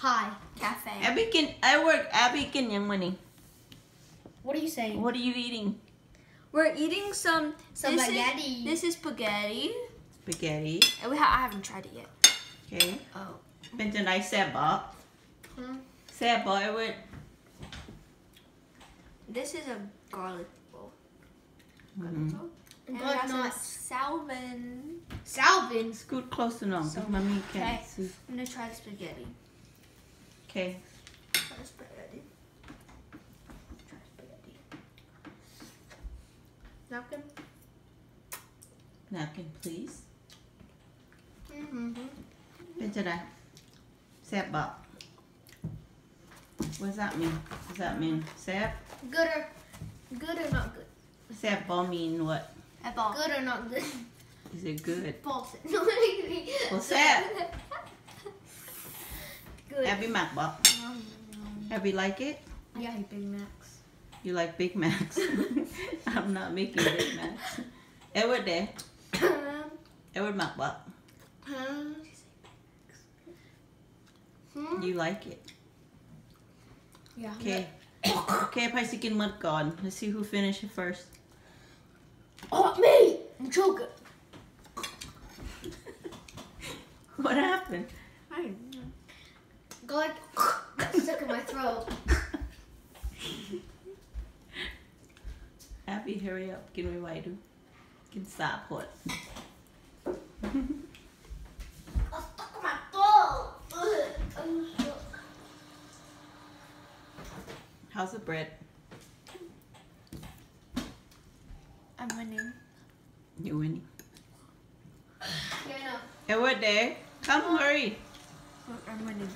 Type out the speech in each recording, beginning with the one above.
Hi, cafe. Abby can I work Abby can you money. What are you saying? What are you eating? We're eating some, some this spaghetti. Is, this is spaghetti. Spaghetti. And we ha I haven't tried it yet. Okay. Oh. Benton hmm? I seba. Hmm. Seba I would This is a garlic bowl. Mm-hmm. Garlic mm -hmm. bowl. And but not salvin. Salvin? Scoot close enough. So, mommy can. okay. I'm gonna try the spaghetti. Okay Try the spaghetti. Try spaghetti. Napkin. napkin please Mm-hmm. เป็นจังไดแซ่บบ่ What does that mean Does that mean แซ่บ Good or good or not good? แซ่บบ่ mean what I bought. Good or not good? Is it good False. What's that? Good. Abby Happy Um, like it? Yeah, like Big Macs. You like Big Macs? I'm not making Big Macs. Edward there. Edward MacBot. Um. Hmm? You like it? Yeah. Okay. okay, Pisces can mud gone. Let's see who finishes first. Oh, me! I'm choking. what happened? I don't know got stuck in my throat. Abby, hurry up. Can we wait? Can stop hot. How's the bread? I'm winning. You're winning. Yeah, I know. Hey, what day? Come, hurry. I'm winning.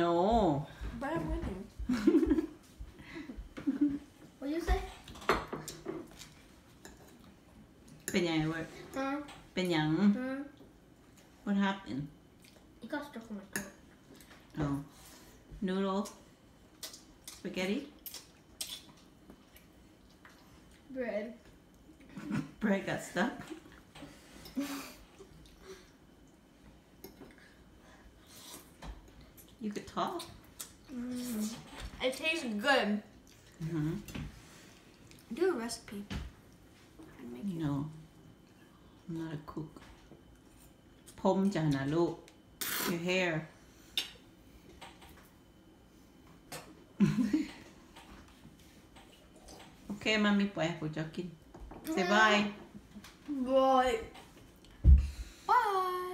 No But I'm winning. What you say? เป็นยัง Edward Huh? เป็นยัง Hmm? What happened It got stuck in my throat. Oh Noodle Spaghetti Bread. Bread got stuck You could talk. Mm. It tastes good. Mm hmm Do a recipe. no. I'm not a cook. Pom jana look. Your hair. ok, mommy, boy, pues yo Say bye. Bye. Bye.